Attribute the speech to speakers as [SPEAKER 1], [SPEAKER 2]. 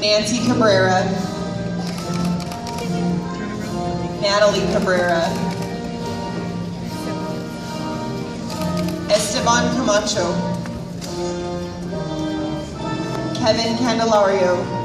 [SPEAKER 1] Nancy Cabrera, Natalie Cabrera, Esteban Camacho, Kevin Candelario,